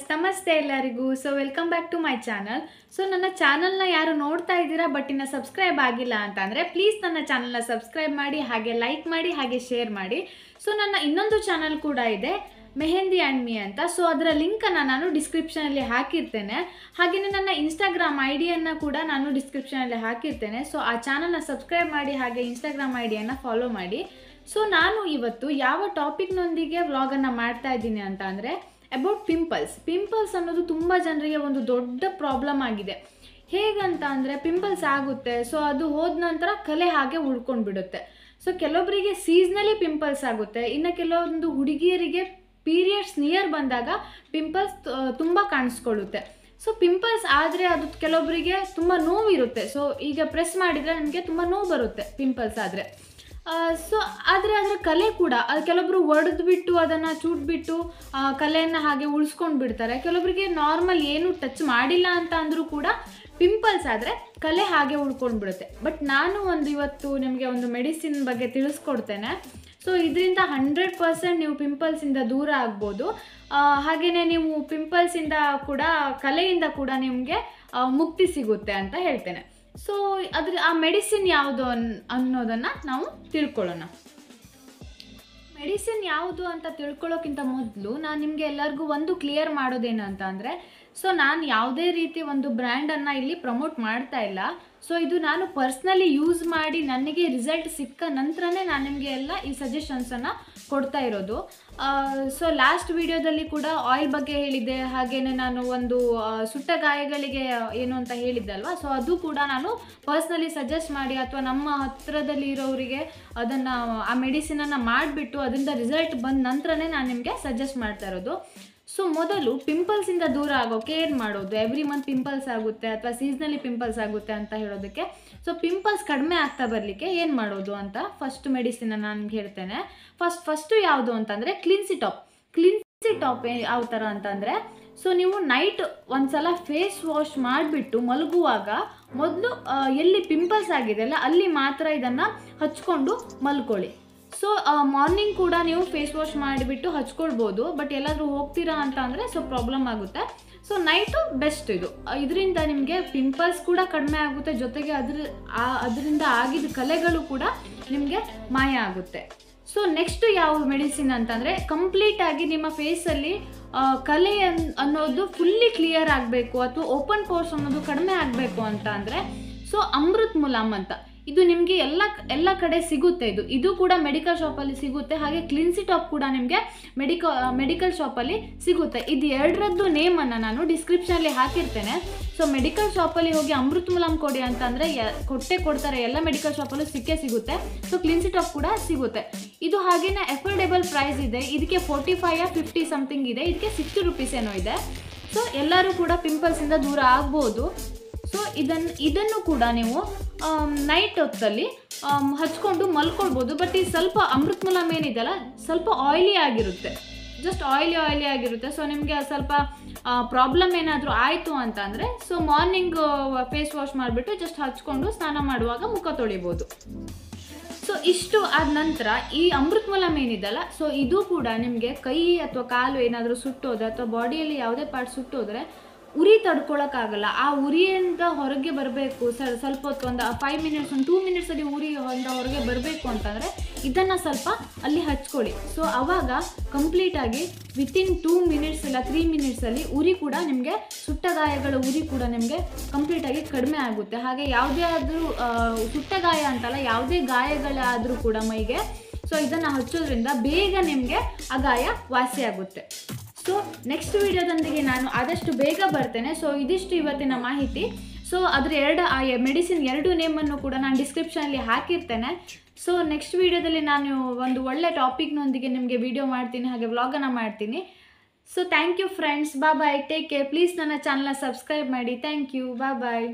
Guys ನಮಸ್ತೆ ಎಲ್ಲರಿಗೂ. So welcome back to my channel so ನನ್ನ ಚಾನಲ್ನ ಯಾರು ನೋಡ್ತಾ ಇದ್ದೀರಾ ಬಟ್ ಇನ್ನು ಸಬ್ಸ್ಕ್ರೈಬ್ ಆಗಿಲ್ಲ ಅಂತಂದರೆ ಪ್ಲೀಸ್ ನನ್ನ ಚಾನಲ್ನ ಸಬ್ಸ್ಕ್ರೈಬ್ ಮಾಡಿ, ಹಾಗೆ ಲೈಕ್ ಮಾಡಿ, ಹಾಗೆ ಶೇರ್ ಮಾಡಿ. ಸೊ ನನ್ನ ಇನ್ನೊಂದು ಚಾನಲ್ ಕೂಡ ಇದೆ ಮೆಹಂದಿ ಆ್ಯಂಡ್ ಮೀ ಅಂತ. ಸೊ ಅದರ ಲಿಂಕನ್ನು ನಾನು ಡಿಸ್ಕ್ರಿಪ್ಷನಲ್ಲಿ ಹಾಕಿರ್ತೇನೆ. ಹಾಗೆಯೇ ನನ್ನ ಇನ್ಸ್ಟಾಗ್ರಾಮ್ ಐ ಡಿಯನ್ನು ಕೂಡ ನಾನು ಡಿಸ್ಕ್ರಿಪ್ಷನಲ್ಲಿ ಹಾಕಿರ್ತೇನೆ. ಸೊ ಆ ಚಾನಲ್ನ ಸಬ್ಸ್ಕ್ರೈಬ್ ಮಾಡಿ, ಹಾಗೆ ಇನ್ಸ್ಟಾಗ್ರಾಮ್ ಐ ಡಿಯನ್ನು ಫಾಲೋ ಮಾಡಿ. ಸೊ ನಾನು ಇವತ್ತು ಯಾವ ಟಾಪಿಕ್ನೊಂದಿಗೆ ವ್ಲಾಗನ್ನು ಮಾಡ್ತಾ ಇದ್ದೀನಿ ಅಂತ ಅಂದರೆ ಅಬೌಟ್ ಪಿಂಪಲ್ಸ್ ಪಿಂಪಲ್ಸ್ ಅನ್ನೋದು ತುಂಬ ಜನರಿಗೆ ಒಂದು ದೊಡ್ಡ ಪ್ರಾಬ್ಲಮ್ ಆಗಿದೆ. ಹೇಗಂತ ಅಂದರೆ ಪಿಂಪಲ್ಸ್ ಆಗುತ್ತೆ ಸೊ ಅದು ಹೋದ ನಂತರ ಕಲೆ ಹಾಗೆ ಉಳ್ಕೊಂಡು ಬಿಡುತ್ತೆ. ಸೊ ಕೆಲವೊಬ್ಬರಿಗೆ ಸೀಸ್ನಲಿ ಪಿಂಪಲ್ಸ್ ಆಗುತ್ತೆ, ಇನ್ನು ಕೆಲವೊಂದು ಹುಡುಗಿಯರಿಗೆ ಪೀರಿಯಡ್ಸ್ ನಿಯರ್ ಬಂದಾಗ ಪಿಂಪಲ್ಸ್ ತುಂಬ ಕಾಣಿಸ್ಕೊಳ್ಳುತ್ತೆ. ಸೊ ಪಿಂಪಲ್ಸ್ ಆದರೆ ಅದು ಕೆಲವೊಬ್ಬರಿಗೆ ತುಂಬ ನೋವಿರುತ್ತೆ ಸೊ ಈಗ ಪ್ರೆಸ್ ಮಾಡಿದರೆ ನನಗೆ ತುಂಬ ನೋವು ಬರುತ್ತೆ ಪಿಂಪಲ್ಸ್ ಆದರೆ. ಸೊ ಆದರೆ ಅದರ ಕಲೆ ಕೂಡ ಅದು ಕೆಲವೊಬ್ಬರು ಒಡೆದು ಬಿಟ್ಟು ಅದನ್ನು ಚೂಟ್ಬಿಟ್ಟು ಕಲೆಯನ್ನು ಹಾಗೆ ಉಳಿಸ್ಕೊಂಡು ಬಿಡ್ತಾರೆ. ಕೆಲವೊಬ್ಬರಿಗೆ ನಾರ್ಮಲ್ ಏನು ಟಚ್ ಮಾಡಿಲ್ಲ ಅಂತ ಅಂದರೂ ಕೂಡ ಪಿಂಪಲ್ಸ್ ಆದರೆ ಕಲೆ ಹಾಗೆ ಉಳ್ಕೊಂಡು ಬಿಡುತ್ತೆ. ಬಟ್ ನಾನು ಒಂದು ಇವತ್ತು ನಿಮಗೆ ಒಂದು ಮೆಡಿಸಿನ್ ಬಗ್ಗೆ ತಿಳಿಸ್ಕೊಡ್ತೇನೆ. ಸೊ ಇದರಿಂದ ಹಂಡ್ರೆಡ್ ಪರ್ಸೆಂಟ್ ನೀವು ಪಿಂಪಲ್ಸಿಂದ ದೂರ ಆಗ್ಬೋದು. ಹಾಗೆಯೇ ನೀವು ಪಿಂಪಲ್ಸಿಂದ ಕೂಡ, ಕಲೆಯಿಂದ ಕೂಡ ನಿಮಗೆ ಮುಕ್ತಿ ಸಿಗುತ್ತೆ ಅಂತ ಹೇಳ್ತೇನೆ. ಸೊ ಅದ್ರ, ಆ ಮೆಡಿಸಿನ್ ಯಾವುದು ಅನ್, ಅನ್ನೋದನ್ನು ನಾವು ತಿಳ್ಕೊಳ್ಳೋಣ. ಮೆಡಿಸಿನ್ ಯಾವುದು ಅಂತ ತಿಳ್ಕೊಳ್ಳೋಕ್ಕಿಂತ ಮೊದಲು ನಾನು ನಿಮಗೆ ಎಲ್ಲರಿಗೂ ಒಂದು ಕ್ಲಿಯರ್ ಮಾಡೋದೇನು ಅಂತ ಅಂದರೆ ಸೊ ನಾನು ಯಾವುದೇ ರೀತಿ ಒಂದು ಬ್ರ್ಯಾಂಡನ್ನು ಇಲ್ಲಿ ಪ್ರಮೋಟ್ ಮಾಡ್ತಾ ಇಲ್ಲ. ಸೊ ಇದು ನಾನು ಪರ್ಸ್ನಲಿ ಯೂಸ್ ಮಾಡಿ ನನಗೆ ರಿಸಲ್ಟ್ ಸಿಕ್ಕ ನಂತರನೇ ನಾನು ನಿಮಗೆ ಎಲ್ಲ ಈ ಸಜೆಷನ್ಸನ್ನು ಕೊಡ್ತಾ ಇರೋದು. ಸೊ ಲಾಸ್ಟ್ ವಿಡಿಯೋದಲ್ಲಿ ಕೂಡ ಆಯಿಲ್ ಬಗ್ಗೆ ಹೇಳಿದ್ದೆ. ಹಾಗೆಯೇ ನಾನು ಒಂದು ಸುಟ್ಟ ಗಾಯಗಳಿಗೆ ಏನು ಅಂತ ಹೇಳಿದ್ದೆ ಅಲ್ವಾ ಸೊ ಅದು ಕೂಡ ನಾನು ಪರ್ಸ್ನಲಿ ಸಜೆಸ್ಟ್ ಮಾಡಿ ಅಥವಾ ನಮ್ಮ ಹತ್ತಿರದಲ್ಲಿ ಇರೋರಿಗೆ ಅದನ್ನು, ಆ ಮೆಡಿಸಿನನ್ನು ಮಾಡಿಬಿಟ್ಟು ಅದರಿಂದ ರಿಸಲ್ಟ್ ಬಂದ ನಂತರನೇ ನಾನು ನಿಮಗೆ ಸಜೆಸ್ಟ್ ಮಾಡ್ತಾ ಇರೋದು. ಸೊ ಮೊದಲು ಪಿಂಪಲ್ಸಿಂದ ದೂರ ಆಗೋಕೆ ಏನು ಮಾಡೋದು? ಎವ್ರಿ ಮಂತ್ ಪಿಂಪಲ್ಸ್ ಆಗುತ್ತೆ ಅಥವಾ ಸೀಸ್ನಲಿ ಪಿಂಪಲ್ಸ್ ಆಗುತ್ತೆ ಅಂತ ಹೇಳೋದಕ್ಕೆ. ಸೊ ಪಿಂಪಲ್ಸ್ ಕಡಿಮೆ ಆಗ್ತಾ ಬರಲಿಕ್ಕೆ ಏನು ಮಾಡೋದು ಅಂತ ಫಸ್ಟ್ ಮೆಡಿಸಿನ ನಾನು ಹೇಳ್ತೇನೆ. ಫಸ್ಟ್ ಫಸ್ಟು ಯಾವುದು ಅಂತಂದರೆ ಕ್ಲಿನ್ಸಿ ಟಾಪ್ ಕ್ಲಿನ್ಸಿ ಟಾಪ್ ಯಾವ ಥರ ಅಂತಂದರೆ ಸೊ ನೀವು ನೈಟ್ ಒಂದ್ಸಲ ಫೇಸ್ ವಾಶ್ ಮಾಡಿಬಿಟ್ಟು ಮಲಗುವಾಗ ಮೊದಲು ಎಲ್ಲಿ ಪಿಂಪಲ್ಸ್ ಆಗಿದೆ ಅಲ್ಲ, ಅಲ್ಲಿ ಮಾತ್ರ ಇದನ್ನು ಹಚ್ಕೊಂಡು ಮಲ್ಕೊಳ್ಳಿ. ಸೊ ಮಾರ್ನಿಂಗ್ ಕೂಡ ನೀವು ಫೇಸ್ ವಾಶ್ ಮಾಡಿಬಿಟ್ಟು ಹಚ್ಕೊಳ್ಬೋದು ಬಟ್ ಎಲ್ಲಾದರೂ ಹೋಗ್ತೀರಾ ಅಂತ ಅಂದರೆ ಸೊ ಪ್ರಾಬ್ಲಮ್ ಆಗುತ್ತೆ. ಸೊ ನೈಟು ಬೆಸ್ಟ್ ಇದು. ಇದರಿಂದ ನಿಮಗೆ ಪಿಂಪಲ್ಸ್ ಕೂಡ ಕಡಿಮೆ ಆಗುತ್ತೆ, ಜೊತೆಗೆ ಅದ್ರ ಅದರಿಂದ ಆಗಿದ್ದ ಕಲೆಗಳು ಕೂಡ ನಿಮಗೆ ಮಾಯ ಆಗುತ್ತೆ. ಸೊ ನೆಕ್ಸ್ಟ್ ಯಾವ ಮೆಡಿಸಿನ್ ಅಂತಂದರೆ ಕಂಪ್ಲೀಟಾಗಿ ನಿಮ್ಮ ಫೇಸಲ್ಲಿ ಕಲೆ ಅನ್ನೋದು ಫುಲ್ಲಿ ಕ್ಲಿಯರ್ ಆಗಬೇಕು, ಅಥವಾ ಓಪನ್ ಪೋರ್ಸ್ ಅನ್ನೋದು ಕಡಿಮೆ ಆಗಬೇಕು ಅಂತ ಅಂದರೆ ಸೊ ಅಮೃತ್ ಮುಲಾಮ್ ಅಂತ. ಇದು ನಿಮಗೆ ಎಲ್ಲ ಎಲ್ಲ ಕಡೆ ಸಿಗುತ್ತೆ ಇದು. ಇದು ಕೂಡ ಮೆಡಿಕಲ್ ಶಾಪಲ್ಲಿ ಸಿಗುತ್ತೆ. ಹಾಗೆ ಕ್ಲಿನ್ಸಿ ಟಾಪ್ ಕೂಡ ನಿಮಗೆ ಮೆಡಿಕ ಮೆಡಿಕಲ್ ಶಾಪಲ್ಲಿ ಸಿಗುತ್ತೆ. ಇದು ಎರಡರದ್ದು ನೇಮನ್ನು ನಾನು ಡಿಸ್ಕ್ರಿಪ್ಷನಲ್ಲಿ ಹಾಕಿರ್ತೇನೆ. ಸೊ ಮೆಡಿಕಲ್ ಶಾಪಲ್ಲಿ ಹೋಗಿ ಅಮೃತ್ ಮುಲಾಮ್ ಕೊಡಿ ಅಂತಂದರೆ ಕೊಟ್ಟೆ ಕೊಡ್ತಾರೆ. ಎಲ್ಲ ಮೆಡಿಕಲ್ ಶಾಪಲ್ಲೂ ಸಿಕ್ಕೇ ಸಿಗುತ್ತೆ. ಸೊ ಕ್ಲಿನ್ಸಿ ಟಾಪ್ ಕೂಡ ಸಿಗುತ್ತೆ. ಇದು ಹಾಗೇನೆ ಅಫೋರ್ಡೆಬಲ್ ಪ್ರೈಸ್ ಇದೆ. ಇದಕ್ಕೆ ಫೋರ್ಟಿ ಫೈವ್ ಫಿಫ್ಟಿ ಸಮಥಿಂಗ್ ಇದೆ. ಇದಕ್ಕೆ ಸಿಕ್ಸ್ಟಿ ರುಪೀಸ್ ಏನೋ ಇದೆ. ಸೊ ಎಲ್ಲರೂ ಕೂಡ ಪಿಂಪಲ್ಸಿಂದ ದೂರ ಆಗ್ಬೋದು. ಸೊ ಇದನ್ನು ಇದನ್ನು ಕೂಡ ನೀವು ನೈಟ್ ಹೊತ್ತಲ್ಲಿ ಹಚ್ಕೊಂಡು ಮಲ್ಕೊಳ್ಬೋದು. ಬಟ್ ಈ ಸ್ವಲ್ಪ ಅಮೃತ್ ಮುಲಾಮ್ ಏನಿದೆಯಲ್ಲ, ಸ್ವಲ್ಪ ಆಯ್ಲಿ ಆಗಿರುತ್ತೆ. ಜಸ್ಟ್ ಆಯಿಲಿ ಆಯಿಲಿ ಆಗಿರುತ್ತೆ. ಸೊ ನಿಮಗೆ ಸ್ವಲ್ಪ ಪ್ರಾಬ್ಲಮ್ ಏನಾದರೂ ಆಯಿತು ಅಂತ ಅಂದರೆ ಸೊ ಮಾರ್ನಿಂಗ್ ಫೇಸ್ ವಾಶ್ ಮಾಡಿಬಿಟ್ಟು ಜಸ್ಟ್ ಹಚ್ಕೊಂಡು ಸ್ನಾನ ಮಾಡುವಾಗ ಮುಖ ತೊಳಿಬೋದು. ಸೊ ಇಷ್ಟು ಆದ ನಂತರ ಈ ಅಮೃತ್ ಮುಲಾಮ್ ಏನಿದೆಯಲ್ಲ ಸೊ ಇದು ಕೂಡ ನಿಮಗೆ ಕೈ ಅಥವಾ ಕಾಲು ಏನಾದರೂ ಸುಟ್ಟೋದ್ರೆ ಅಥವಾ ಬಾಡಿಯಲ್ಲಿ ಯಾವುದೇ ಪಾರ್ಟ್ ಸುಟ್ಟೋದ್ರೆ ಉರಿ ತಡ್ಕೊಳಕ್ಕಾಗಲ್ಲ. ಆ ಉರಿಯಿಂದ ಹೊರಗೆ ಬರಬೇಕು ಸ್ವಲ್ಪ ಹೊತ್ತು ಒಂದು ಫೈವ್ ಮಿನಿಟ್ಸ್ ಒಂದು ಟೂ ಮಿನಿಟ್ಸಲ್ಲಿ ಉರಿ ಹೊರಗೆ ಬರಬೇಕು ಅಂತಂದರೆ ಇದನ್ನು ಸ್ವಲ್ಪ ಅಲ್ಲಿ ಹಚ್ಕೊಳ್ಳಿ. ಸೊ ಆವಾಗ ಕಂಪ್ಲೀಟಾಗಿ ವಿತಿನ್ ಟೂ ಮಿನಿಟ್ಸ್ ಇಲ್ಲ ತ್ರೀ ಮಿನಿಟ್ಸಲ್ಲಿ ಉರಿ ಕೂಡ ನಿಮಗೆ ಸುಟ್ಟಗಾಯಗಳ ಉರಿ ಕೂಡ ನಿಮಗೆ ಕಂಪ್ಲೀಟಾಗಿ ಕಡಿಮೆ ಆಗುತ್ತೆ. ಹಾಗೆ ಯಾವುದೇ ಆದರೂ ಸುಟ್ಟಗಾಯ ಅಂತಲ್ಲ, ಯಾವುದೇ ಗಾಯಗಳಾದರೂ ಕೂಡ ಮೈಗೆ. ಸೊ ಇದನ್ನು ಹಚ್ಚೋದ್ರಿಂದ ಬೇಗ ನಿಮಗೆ ಆ ಗಾಯ ವಾಸಿಯಾಗುತ್ತೆ ಸೊ ನೆಕ್ಸ್ಟ್ ವಿಡಿಯೋದೊಂದಿಗೆ ನಾನು ಆದಷ್ಟು ಬೇಗ ಬರ್ತೇನೆ. ಸೊ ಇದಿಷ್ಟು ಇವತ್ತಿನ ಮಾಹಿತಿ. ಸೊ ಅದ್ರ ಎರಡು, ಆ ಮೆಡಿಸಿನ್ ಎರಡು ನೇಮನ್ನು ಕೂಡ ನಾನು ಡಿಸ್ಕ್ರಿಪ್ಷನಲ್ಲಿ ಹಾಕಿರ್ತೇನೆ. ಸೊ ನೆಕ್ಸ್ಟ್ ವಿಡಿಯೋದಲ್ಲಿ ನಾನು ಒಂದು ಒಳ್ಳೆ ಟಾಪಿಕ್ನೊಂದಿಗೆ ನಿಮಗೆ ವಿಡಿಯೋ ಮಾಡ್ತೀನಿ, ಹಾಗೆ ವ್ಲಾಗನ್ನು ಮಾಡ್ತೀನಿ. ಸೊ ಥ್ಯಾಂಕ್ ಯು ಫ್ರೆಂಡ್ಸ್ ಬಾ ಬಾಯ್ ಟೇಕ್ ಕೇರ್ ಪ್ಲೀಸ್ ನನ್ನ ಚಾನಲ್ನ ಸಬ್ಸ್ಕ್ರೈಬ್ ಮಾಡಿ. ಥ್ಯಾಂಕ್ ಯು ಬಾ ಬಾಯ್